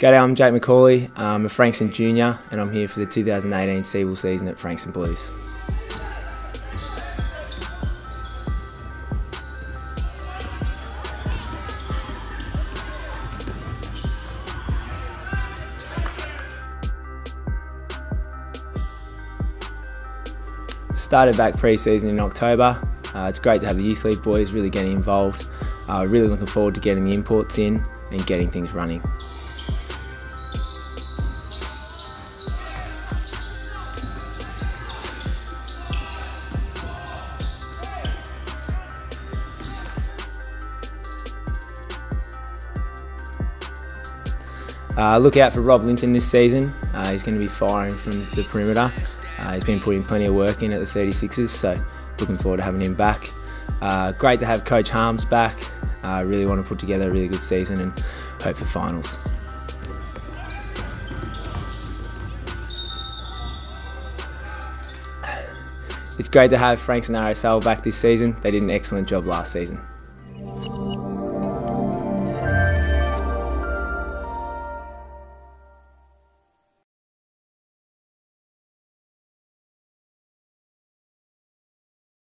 G'day, I'm Jake Macaulay. I'm a Frankston Junior and I'm here for the 2018 SEABL season at Frankston Blues. Started back pre-season in October. Uh, it's great to have the youth league boys really getting involved. Uh, really looking forward to getting the imports in and getting things running. Uh, look out for Rob Linton this season. Uh, he's going to be firing from the perimeter. Uh, he's been putting plenty of work in at the 36ers, so looking forward to having him back. Uh, great to have Coach Harms back. I really want to put together a really good season and hope for finals. It's great to have Frankston RSL back this season. They did an excellent job last season.